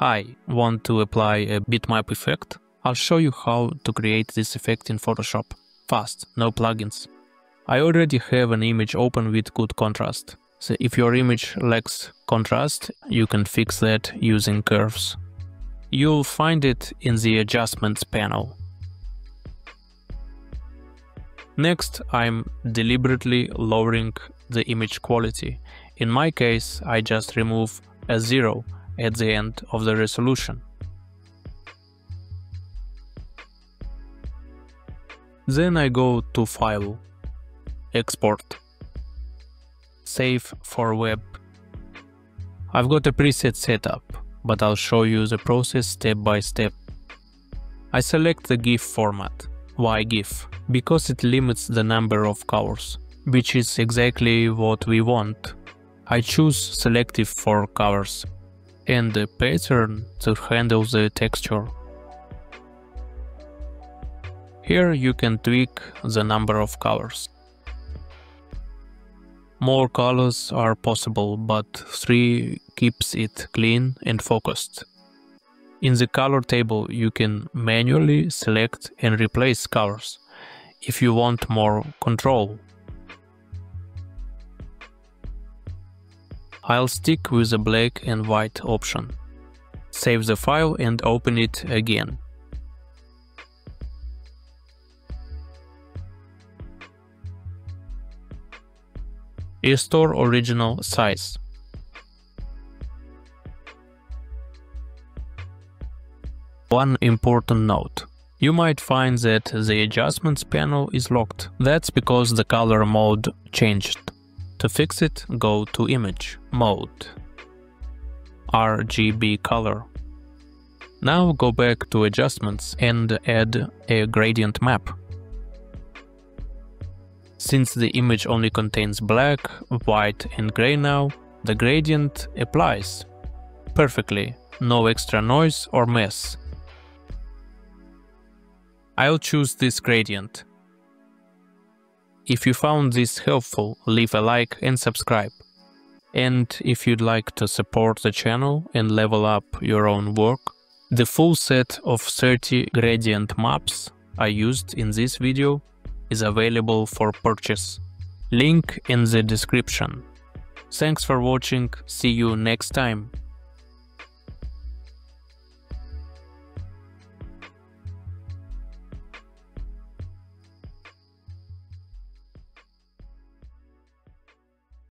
Hi, want to apply a bitmap effect? I'll show you how to create this effect in Photoshop. Fast, no plugins. I already have an image open with good contrast. So if your image lacks contrast, you can fix that using curves. You'll find it in the adjustments panel. Next, I'm deliberately lowering the image quality. In my case, I just remove a zero at the end of the resolution. Then I go to File, Export, Save for Web. I've got a preset set up, but I'll show you the process step by step. I select the GIF format. Why GIF? Because it limits the number of colors, which is exactly what we want. I choose selective for colors and the pattern to handle the texture. Here you can tweak the number of colors. More colors are possible, but 3 keeps it clean and focused. In the color table you can manually select and replace colors if you want more control. I'll stick with the black and white option. Save the file and open it again. Restore original size. One important note. You might find that the adjustments panel is locked. That's because the color mode changed. To fix it, go to Image, Mode, RGB Color. Now go back to Adjustments and add a gradient map. Since the image only contains black, white and gray now, the gradient applies perfectly, no extra noise or mess. I'll choose this gradient. If you found this helpful, leave a like and subscribe. And if you'd like to support the channel and level up your own work, the full set of 30 gradient maps I used in this video is available for purchase. Link in the description. Thanks for watching, see you next time.